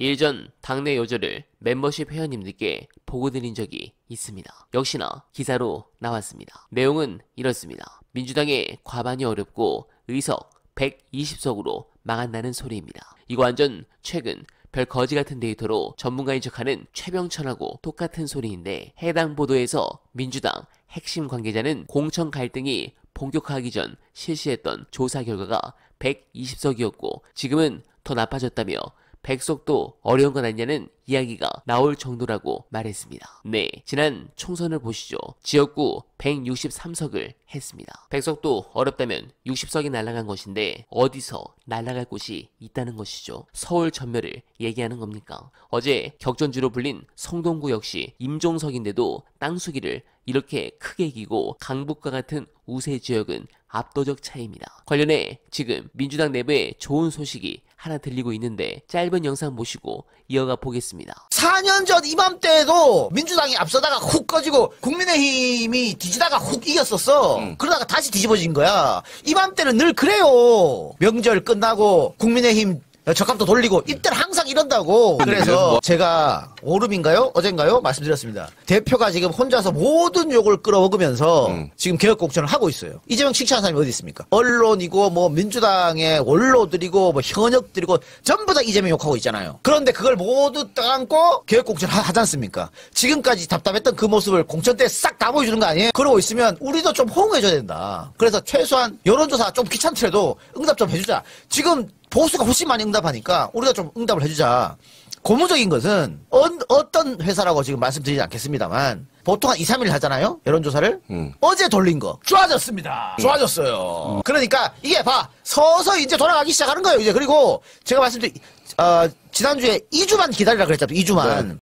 일전 당내 요절을 멤버십 회원님들께 보고드린 적이 있습니다. 역시나 기사로 나왔습니다. 내용은 이렇습니다. 민주당의 과반이 어렵고 의석 120석으로 망한다는 소리입니다. 이거 완전 최근 별 거지 같은 데이터로 전문가인 척하는 최병천하고 똑같은 소리인데 해당 보도에서 민주당 핵심 관계자는 공천 갈등이 본격화하기 전 실시했던 조사 결과가 120석이었고 지금은 더 나빠졌다며 백석도 어려운 건 아니냐는 이야기가 나올 정도라고 말했습니다. 네, 지난 총선을 보시죠. 지역구 163석을 했습니다. 백석도 어렵다면 60석이 날아간 것인데 어디서 날아갈 곳이 있다는 것이죠. 서울 전멸을 얘기하는 겁니까? 어제 격전지로 불린 성동구 역시 임종석인데도 땅 수기를 이렇게 크게 이기고 강북과 같은 우세 지역은 압도적 차이입니다. 관련해 지금 민주당 내부에 좋은 소식이 하나 들리고 있는데 짧은 영상 보시고 이어가 보겠습니다. 4년 전 이맘때에도 민주당이 앞서다가 훅 꺼지고 국민의힘이 뒤지다가 훅 이겼었어. 그러다가 다시 뒤집어진 거야. 이맘때는 늘 그래요. 명절 끝나고 국민의힘 적합도 돌리고 이때는 항상 이런다고. 그래서 제가 오름인가요? 어젠가요? 말씀드렸습니다. 대표가 지금 혼자서 모든 욕을 끌어먹으면서 지금 개혁 공천을 하고 있어요. 이재명 칭찬하는 사람이 어디 있습니까? 언론이고 뭐 민주당의 원로들이고 뭐 현역들이고 전부 다 이재명 욕하고 있잖아요. 그런데 그걸 모두 떠안고 개혁 공천 하- 하지 않습니까? 지금까지 답답했던 그 모습을 공천 때 싹 다 보여주는 거 아니에요? 그러고 있으면 우리도 좀 호응해줘야 된다. 그래서 최소한 여론조사 좀 귀찮더라도 응답 좀 해주자. 지금 보수가 훨씬 많이 응답하니까 우리가 좀 응답을 해주자. 고무적인 것은 어, 떤 회사라고 지금 말씀드리지 않겠습니다만 보통 한 2, 3일 하잖아요. 여론조사를. 어제 돌린 거 좋아졌습니다. 좋아졌어요. 그러니까 이게 봐 서서 이제 돌아가기 시작하는 거예요. 이제 그리고 제가 말씀드린 어, 지난주에 2주만 기다리라 그랬잖아요. 2주만.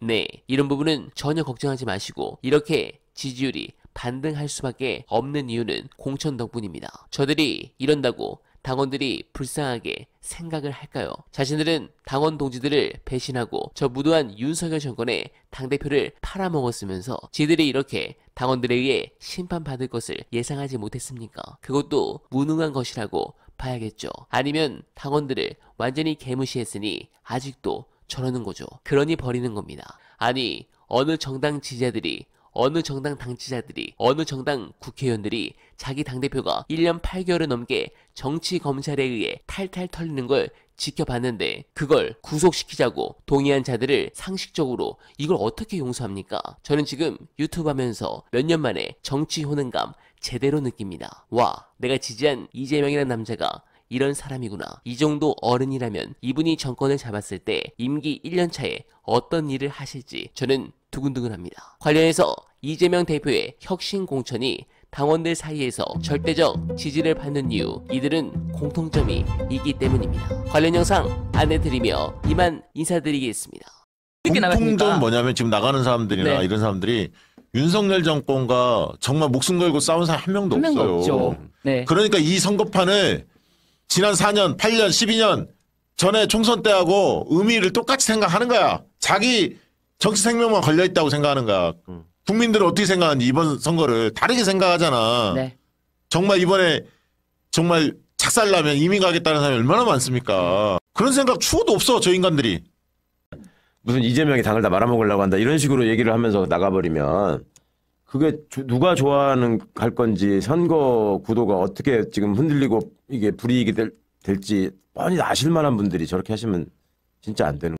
네, 이런 부분은 전혀 걱정하지 마시고 이렇게 지지율이 반등할 수밖에 없는 이유는 공천 덕분입니다. 저들이 이런다고 당원들이 불쌍하게 생각을 할까요? 자신들은 당원 동지들을 배신하고 저 무도한 윤석열 정권의 당대표를 팔아먹었으면서 지들이 이렇게 당원들에 의해 심판받을 것을 예상하지 못했습니까? 그것도 무능한 것이라고 봐야겠죠. 아니면 당원들을 완전히 개무시했으니 아직도 저러는 거죠. 그러니 버리는 겁니다. 아니, 어느 정당 지지자들이 어느 정당 당지자들이 어느 정당 국회의원들이 자기 당대표가 1년 8개월을 넘게 정치 검찰에 의해 탈탈 털리는 걸 지켜봤는데 그걸 구속시키자고 동의한 자들을 상식적으로 이걸 어떻게 용서합니까? 저는 지금 유튜브 하면서 몇 년 만에 정치 효능감 제대로 느낍니다. 와, 내가 지지한 이재명이라는 남자가 이런 사람이구나. 이 정도 어른이라면 이분이 정권을 잡았을 때 임기 1년 차에 어떤 일을 하실지 저는 두근두근합니다. 관련해서 이재명 대표의 혁신 공천이 당원들 사이에서 절대적 지지를 받는 이유 이들은 공통점이 있기 때문입니다. 관련 영상 안내드리며 이만 인사드리겠습니다. 공통점 뭐냐면 지금 나가는 사람들이나 네. 이런 사람들이 윤석열 정권과 정말 목숨 걸고 싸운 사람 한 명도 한 명도 없어요. 없죠. 네. 그러니까 이 선거판을 지난 4년, 8년, 12년 전에 총선 때하고 의미를 똑같이 생각하는 거야. 자기 정치 생명만 걸려 있다고 생각하는 거야. 국민들은 어떻게 생각하는지 이번 선거를 다르게 생각하잖아. 네. 정말 이번에 정말 착살나면 이민 가겠다는 사람이 얼마나 많습니까? 그런 생각 추호도 없어 저 인간들이. 무슨 이재명이 당을 다 말아먹으려고 한다 이런 식으로 얘기를 하면서 나가버리면 그게 조- 누가 좋아하는 갈 건지 선거 구도가 어떻게 지금 흔들리고 이게 불이익이 될, 될지 뻔히 아실 만한 분들이 저렇게 하시면 진짜 안 되는